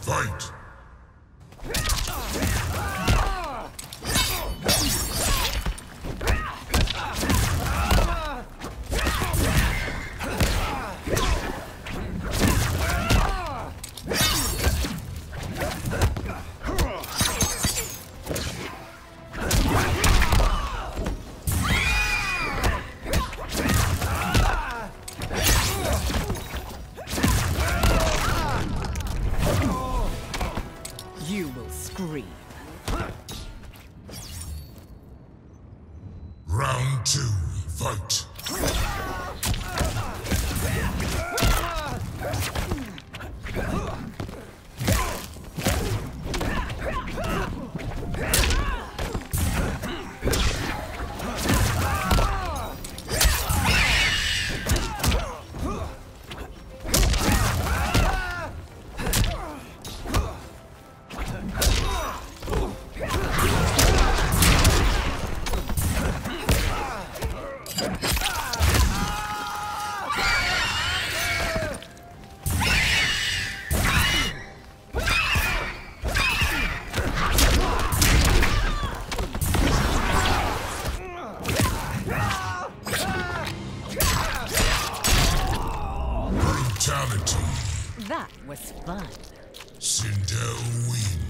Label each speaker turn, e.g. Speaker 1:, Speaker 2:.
Speaker 1: Fight!
Speaker 2: You will scream.
Speaker 1: Round two, fight!
Speaker 2: That was fun.
Speaker 1: Sindel wins.